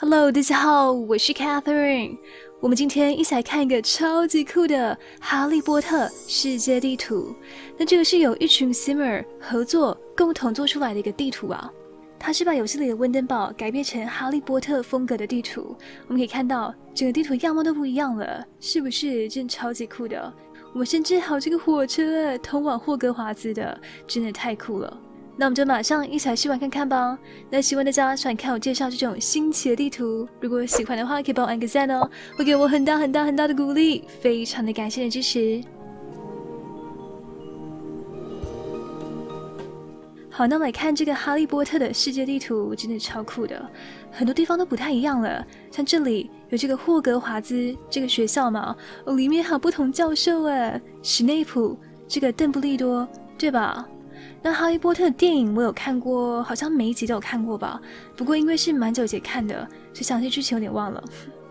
Hello，大家好，我是 Catherine。我们今天一起来看一个超级酷的《哈利波特》世界地图。那这个是有一群 Simmer 合作共同做出来的一个地图啊。它是把游戏里的温登堡改编成哈利波特风格的地图。我们可以看到整个地图样貌都不一样了，是不是？真超级酷的。我们甚至还有这个火车通往霍格华兹的，真的太酷了。那我们就马上一起来试玩看看吧。那希望大家喜欢看我介绍这种新奇的地图。如果喜欢的话，可以帮我按个赞哦，会给我很大很大很大的鼓励。非常的感谢你的支持。好，那我们来看这个哈利波特的世界地图，真的超酷的，很多地方都不太一样了。像这里有这个霍格华兹这个学校嘛，哦，里面还有不同教授哎，史内普，这个邓布利多，对吧？那《哈利波特》的电影我有看过，好像每一集都有看过吧。不过因为是蛮久以前看的，所以详细剧情有点忘了。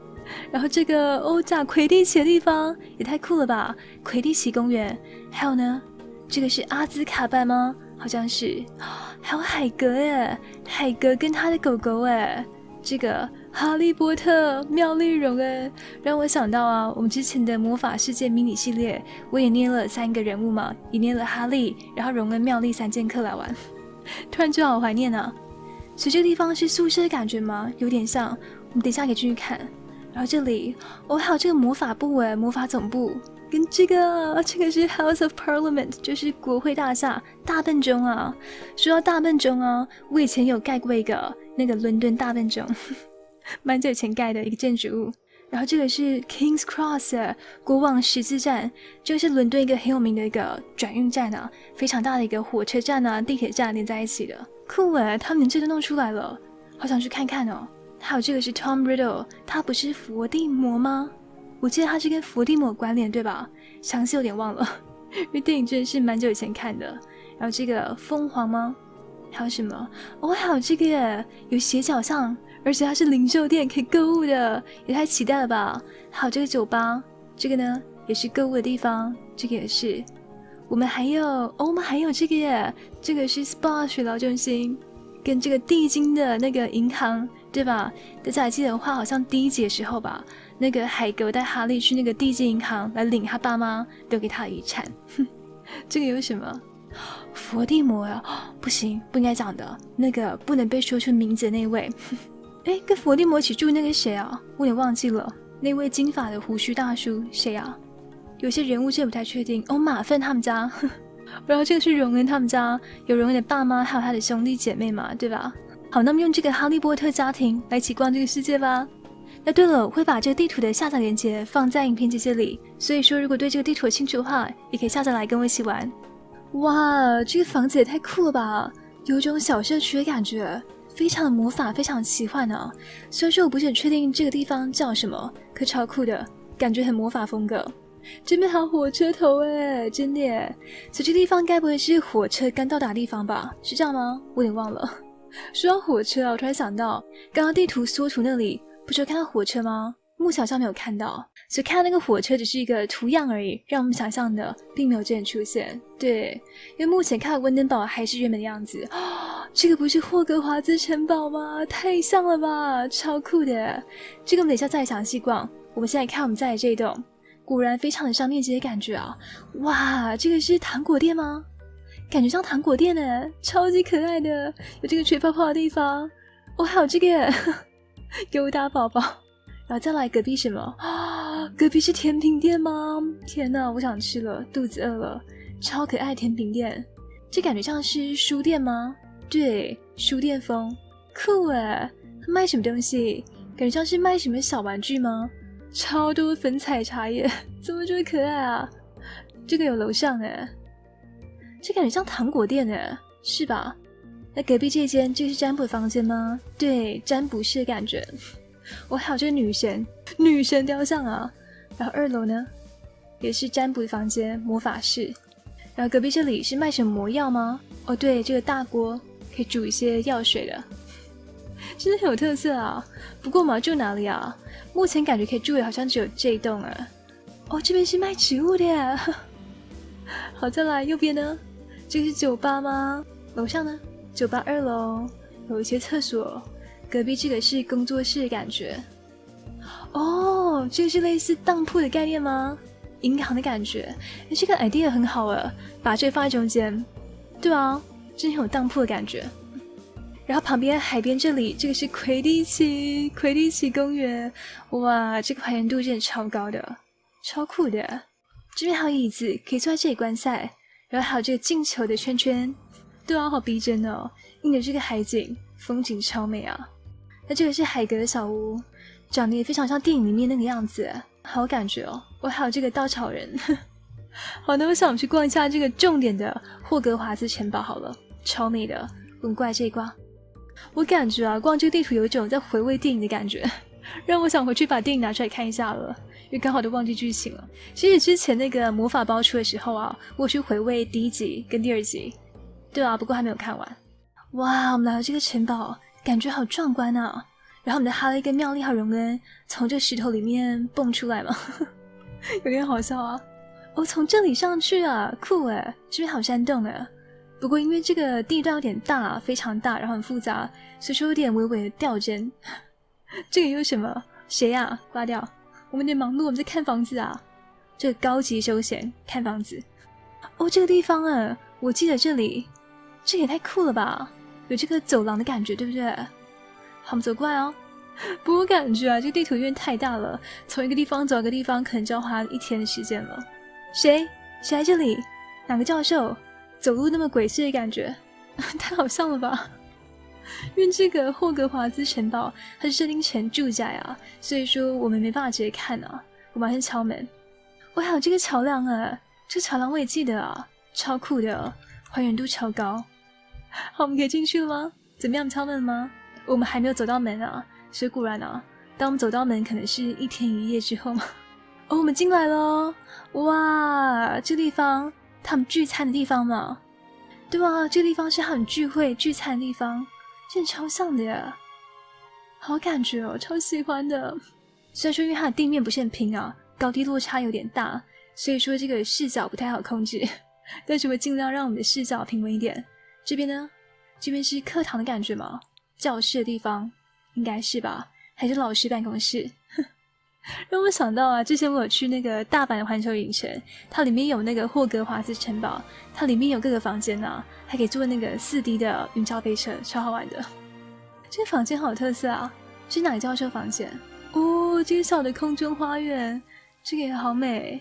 然后这个欧甲魁地奇的地方也太酷了吧！魁地奇公园，还有呢，这个是阿兹卡班吗？好像是，还有海格耶，海格跟他的狗狗哎，这个。哈利波特妙丽荣恩让我想到啊，我们之前的魔法世界迷你系列，我也捏了三个人物嘛，也捏了哈利，然后荣恩、妙丽三剑客来玩，突然就好怀念啊。所以这个地方是宿舍的感觉吗？有点像。我们等一下可以继续看。然后这里哦，还有这个魔法部哎，魔法总部跟这个这个是 House of Parliament，就是国会大厦大笨钟啊。说到大笨钟啊，我以前有盖过一个那个伦敦大笨钟。蛮久以前盖的一个建筑物，然后这个是 Kings Cross 国王十字站，这个是伦敦一个很有名的一个转运站啊，非常大的一个火车站啊、地铁站连在一起的，酷哎！他们这都弄出来了，好想去看看哦。还有这个是 Tom Riddle，他不是伏地魔吗？我记得他是跟伏地魔关联对吧？详细有点忘了，因为电影真的是蛮久以前看的。然后这个凤凰吗？还有什么？哦，还有这个耶，有斜角巷。而且它是零售店，可以购物的，也太期待了吧！还有这个酒吧，这个呢也是购物的地方，这个也是。我们还有，哦，我们还有这个耶，这个是 SPA 水疗中心，跟这个地精的那个银行，对吧？大家还记得的话，好像第一集的时候吧，那个海格带哈利去那个地精银行来领他爸妈留给他的遗产。哼 这个有什么？伏地魔呀？不行，不应该讲的，那个不能被说出名字的那位。哎，跟伏地魔一起住那个谁啊？我有点忘记了，那位金发的胡须大叔谁啊？有些人物真的不太确定。哦，马粪他们家，然后这个是荣恩他们家，有荣恩的爸妈，还有他的兄弟姐妹嘛，对吧？好，那么用这个哈利波特家庭来一起逛这个世界吧。那对了，我会把这个地图的下载链接放在影片简介里，所以说如果对这个地图有兴趣的话，也可以下载来跟我一起玩。哇，这个房子也太酷了吧，有种小社区的感觉。非常的魔法，非常奇幻啊。虽然说我不是很确定这个地方叫什么，可超酷的感觉，很魔法风格。这边还有火车头哎，真的。所以这地方该不会是火车刚到达的地方吧？是这样吗？我有点忘了。说到火车啊，我突然想到，刚刚地图缩图那里不是有看到火车吗？木桥上没有看到，所以看到那个火车只是一个图样而已，让我们想象的并没有真的出现。对，因为目前看到温登堡还是原本的样子。这个不是霍格华兹城堡吗？太像了吧，超酷的！这个我们等一下再详细逛。我们现在看我们在的这一栋，果然非常的商业街的感觉啊！哇，这个是糖果店吗？感觉像糖果店呢，超级可爱的，有这个吹泡泡的地方。哦，还有这个 优达宝宝。然后再来隔壁什么啊？隔壁是甜品店吗？天哪，我想吃了，肚子饿了。超可爱甜品店，这感觉像是书店吗？对，书店风，酷哎！卖什么东西？感觉像是卖什么小玩具吗？超多粉彩茶叶，怎么这么可爱啊？这个有楼上哎，这感觉像糖果店哎，是吧？那隔壁这间，这是占卜房间吗？对，占卜室的感觉。我还有这个女神，女神雕像啊。然后二楼呢，也是占卜的房间，魔法室。然后隔壁这里是卖什么魔药吗？哦，对，这个大锅。可以煮一些药水的，真的很有特色啊！不过我们要住哪里啊？目前感觉可以住的好像只有这一栋啊。哦，这边是卖植物的呀。好，再来右边呢？这个是酒吧吗？楼上呢？酒吧二楼有一些厕所，隔壁这个是工作室的感觉。哦，这个是类似当铺的概念吗？银行的感觉。哎，这个 idea 很好啊，把这放在中间。对啊，真有当铺的感觉。然后旁边海边这里，这个是魁地奇，魁地奇公园。哇，这个还原度真的超高的，超酷的。这边还有椅子，可以坐在这里观赛。然后还有这个进球的圈圈，对啊，好逼真哦！印的这个海景，风景超美啊。那这个是海格的小屋，长得也非常像电影里面那个样子，好感觉哦。我还有这个稻草人。好，那我想去逛一下这个重点的霍格华兹城堡好了，超美的。我们过来这一挂。我感觉啊，逛这个地图有一种在回味电影的感觉，让我想回去把电影拿出来看一下了，因为刚好都忘记剧情了。其实之前那个魔法包出的时候啊，我去回味第一集跟第二集，对啊，不过还没有看完。哇，我们来到这个城堡，感觉好壮观啊！然后我们的哈雷跟妙丽和荣恩从这石头里面蹦出来嘛，有点好笑啊。哦，从这里上去啊，酷哎，这边好山洞哎。不过因为这个地段有点大，非常大，然后很复杂，所以说有点微微的掉帧。这个又什么？谁呀？挂掉！我们有点忙碌，我们在看房子啊。这个高级休闲看房子。哦，这个地方啊，我记得这里，这也太酷了吧！有这个走廊的感觉，对不对？好，我们走过来哦。不过感觉啊，这个地图有点太大了，从一个地方走一个地方，可能就要花一天的时间了。谁？谁在这里？哪个教授？走路那么鬼祟的感觉，太好笑了吧？因为这个霍格华兹城堡它是设定成住宅啊，所以说我们没办法直接看啊。我马上敲门。我还有这个桥梁啊，这桥梁我也记得啊，超酷的，还原度超高。好，我们可以进去了吗？怎么样？敲门吗？我们还没有走到门啊，所以固然啊，当我们走到门，可能是一天一夜之后嘛。哦，我们进来了，哇，这地方。他们聚餐的地方嘛，对吧？这地方是他们聚会聚餐的地方，真的超像的呀，好感觉哦，超喜欢的。虽然说因为它的地面不是很平啊，高低落差有点大，所以说这个视角不太好控制，但是会尽量让我们的视角平稳一点。这边呢，这边是课堂的感觉吗？教室的地方应该是吧？还是老师办公室？让我想到啊，之前我有去那个大阪的环球影城，它里面有那个霍格华兹城堡，它里面有各个房间呢，还可以坐那个四 D 的云霄飞车，超好玩的。这个房间好有特色啊，是哪个教授房间？哦，这个小的空中花园，这个也好美。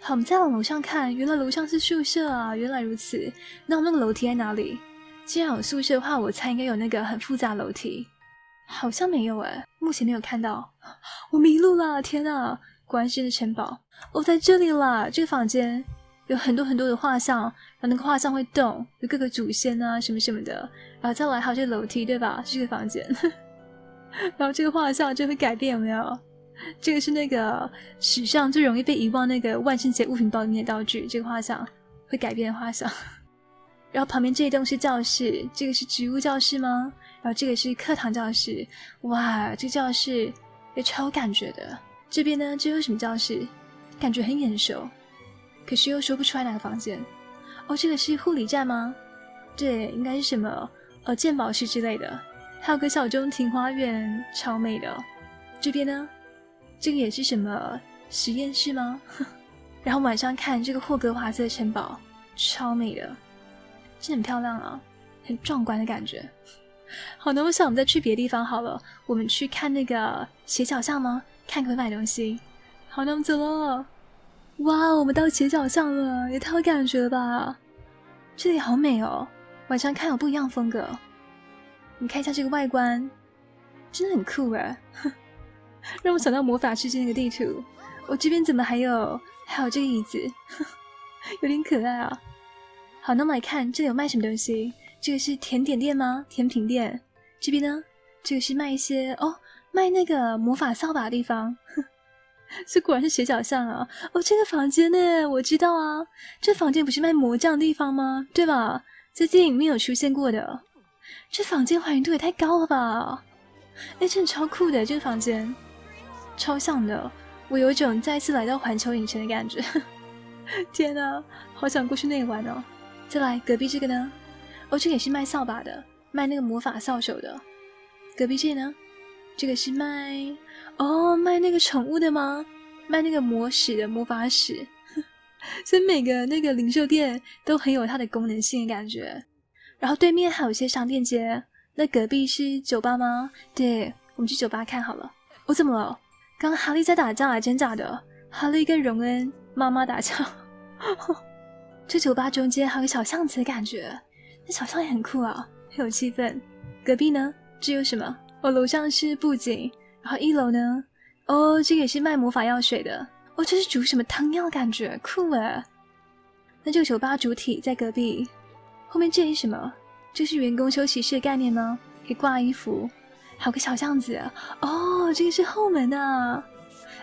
好，我们再往楼上看，原来楼上是宿舍啊，原来如此。那我们那个楼梯在哪里？既然有宿舍的话，我猜应该有那个很复杂楼梯。好像没有哎，目前没有看到。我迷路了，天哪！果然是的城堡，哦，在这里啦！这个房间有很多很多的画像，然后那个画像会动，有各个祖先啊什么什么的。然后再来还有这个楼梯，对吧？是这个房间。然后这个画像就会改变，有没有？这个是那个史上最容易被遗忘那个万圣节物品包里面的道具，这个画像会改变的画像。然后旁边这一栋是教室，这个是植物教室吗？然后这个是课堂教室，哇，这个教室也超有感觉的。这边呢，这有什么教室？感觉很眼熟，可是又说不出来哪个房间。哦，这个是护理站吗？对，应该是什么呃鉴宝室之类的。还有个小中庭花园，超美的。这边呢，这个也是什么实验室吗？然后晚上看这个霍格华兹城堡，超美的，真的很漂亮啊，很壮观的感觉。好的，我想我们再去别的地方好了。我们去看那个斜角巷吗？看可以买东西。好，那我们走了。哇，我们到斜角巷了，也太有感觉了吧！这里好美哦，晚上看有不一样风格。你看一下这个外观，真的很酷哎，让我想到魔法世界那个地图。我这边怎么还有还有这个椅子，有点可爱啊。好，那么来看这里有卖什么东西。这个是甜点店吗？甜品店。这边呢？这个是卖一些哦，卖那个魔法扫把的地方。这果然是斜角巷啊！哦，这个房间呢？我知道啊，这房间不是卖魔杖的地方吗？对吧？在电影里面有出现过的。这房间还原度也太高了吧！哎，真的超酷的，这个房间超像的，我有种再次来到环球影城的感觉。天哪，好想过去那里玩哦！再来隔壁这个呢？哦，这个也是卖扫把的，卖那个魔法扫帚的。隔壁这呢？这个是卖哦，卖那个宠物的吗？卖那个魔石的魔法石。所以每个那个零售店都很有它的功能性的感觉。然后对面还有一些商店街。那隔壁是酒吧吗？对，我们去酒吧看好了。我怎么了？刚刚哈利在打架啊？真假的？哈利跟荣恩妈妈打架。这酒吧中间还有个小巷子的感觉，那小巷也很酷啊，很有气氛。隔壁呢？这有什么？哦，楼上是布景，然后一楼呢？哦，这个也是卖魔法药水的。哦，这是煮什么汤药？感觉酷哎。那这个酒吧主体在隔壁，后面这是什么？这是员工休息室的概念吗？可以挂衣服，还有个小巷子。哦，这个是后门啊！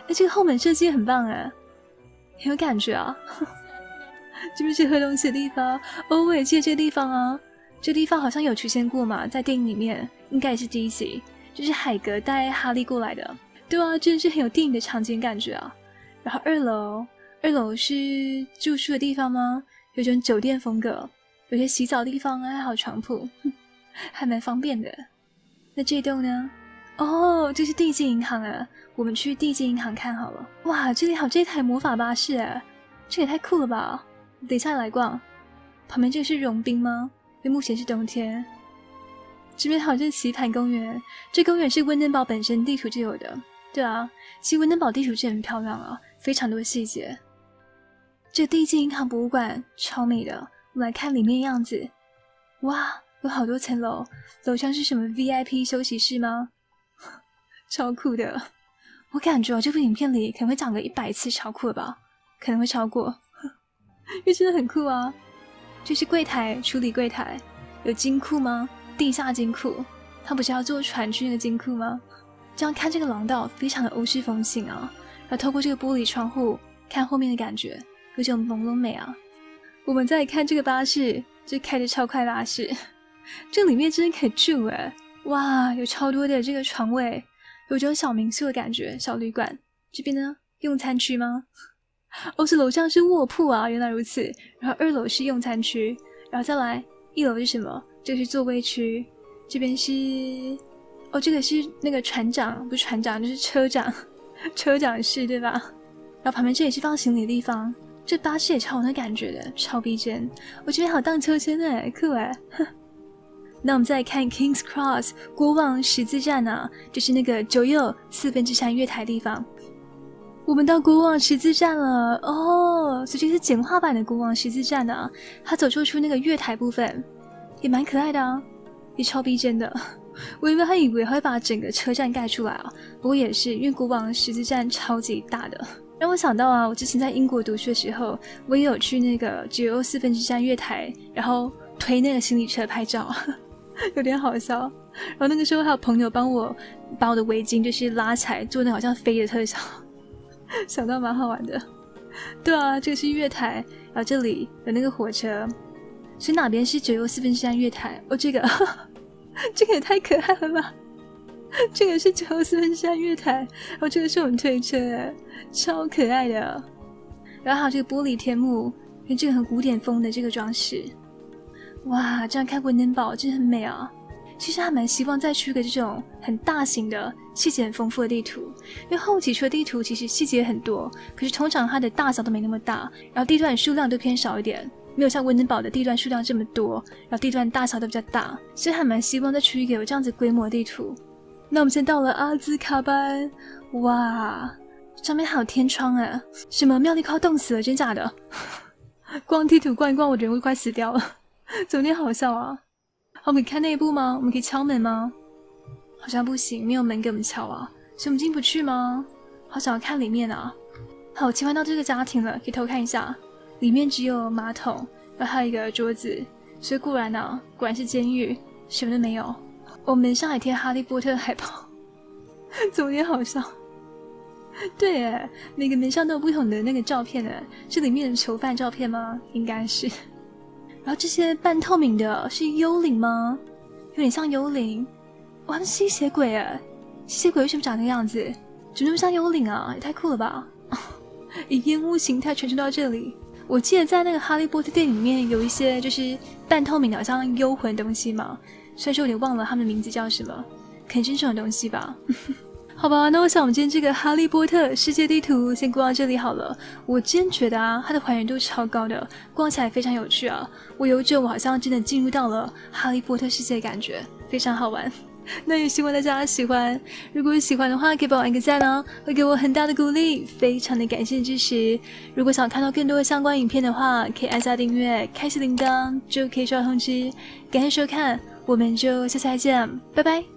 哎，这个后门设计很棒哎，很有感觉啊。这边是喝东西的地方。哦，我也记得这个地方啊，这地方好像有出现过嘛，在电影里面应该也是第一集，就是海格带哈利过来的。对啊，真的是很有电影的场景感觉啊。然后二楼，二楼是住宿的地方吗？有种酒店风格。有些洗澡地方啊，还有床铺，还蛮方便的。那这栋呢？哦，这是地基银行啊，我们去地基银行看好了。哇，这里还有这台魔法巴士啊，这也太酷了吧！等一下来逛。旁边这个是融冰吗？因为目前是冬天。这边还有这棋盘公园，这公园是温登堡本身地图就有的。对啊，其实温登堡地图是很漂亮啊，非常多细节。这地基银行博物馆超美的。我们来看里面样子，哇，有好多层楼，楼上是什么 VIP 休息室吗？超酷的！我感觉这部影片里可能会讲个一百次超酷的吧，可能会超过，因为真的很酷啊！这是柜台处理柜台，有金库吗？地下金库，他不是要坐船去那个金库吗？这样看这个廊道，非常的欧式风情啊！然后透过这个玻璃窗户看后面的感觉，有种朦胧美啊！我们再看这个巴士，就开着超快巴士，这里面真的可以住哎！哇，有超多的这个床位，有种小民宿的感觉，小旅馆。这边呢，用餐区吗？哦，是楼上是卧铺啊，原来如此。然后二楼是用餐区，然后再来一楼是什么？这是座位区。这边是，哦，这个是那个船长，不是船长，就是车长，车长室对吧？然后旁边这也是放行李的地方。这巴士也超有那感觉的，超逼真。我这边好荡秋千哎，酷哎！那我们再来看 Kings Cross 国王十字站啊，就是那个九又四分之三月台地方。我们到国王十字站了哦，这就是简化版的国王十字站啊。它走出出那个月台部分，也蛮可爱的啊，也超逼真的。我原本还以为会把整个车站盖出来啊，不过也是，因为国王十字站超级大的。让我想到啊，我之前在英国读书的时候，我也有去那个九又四分之三月台，然后推那个行李车拍照，有点好笑。然后那个时候还有朋友帮我把我的围巾就是拉起来，做那好像飞的特效，想到蛮好玩的。对啊，这个是月台，然后这里有那个火车，所以哪边是九又四分之三月台？哦，这个，这个也太可爱了吧！这个是九又四分之三月台，然后这个是我们推车。超可爱的，然后还有这个玻璃天幕，跟这个很古典风的这个装饰，哇，这样看温登堡真的很美啊！其实还蛮希望再出个这种很大型的、细节很丰富的地图，因为后期出的地图其实细节很多，可是通常它的大小都没那么大，然后地段数量都偏少一点，没有像温登堡的地段数量这么多，然后地段大小都比较大，所以还蛮希望再出一个有这样子规模的地图。那我们先到了阿兹卡班，哇！上面还有天窗哎，什么妙丽快冻死了，真假的？光地图逛一逛，我人会快死掉了，怎么那好笑啊？我们看内部吗？我们可以敲门吗？好像不行，没有门给我们敲啊，所以我们进不去吗？好想要看里面啊！好，切换到这个家庭了，可以偷看一下，里面只有马桶，然后还有一个桌子，所以果然呢，果然是监狱，什么都没有。我门上还贴哈利波特海报，怎么那么好笑？对，哎，每个门上都有不同的那个照片呢，是里面的囚犯照片吗？应该是。然后这些半透明的是幽灵吗？有点像幽灵。哇，吸血鬼哎！吸血鬼为什么长那个样子？怎么那么像幽灵啊？也太酷了吧！以烟雾形态传输到这里。我记得在那个哈利波特电影里面有一些就是半透明的，好像幽魂东西嘛。虽然说有点忘了他们的名字叫什么，可能就是这种东西吧。好吧，那我想我们今天这个哈利波特世界地图先逛到这里好了。我真觉得啊，它的还原度超高的，逛起来非常有趣啊。我有种我好像真的进入到了哈利波特世界的感觉，非常好玩。那也希望大家喜欢。如果喜欢的话，可以帮我按个赞哦，会给我很大的鼓励，非常的感谢支持。如果想看到更多的相关影片的话，可以按下订阅，开启铃铛就可以收到通知。感谢收看，我们就下次再见，拜拜。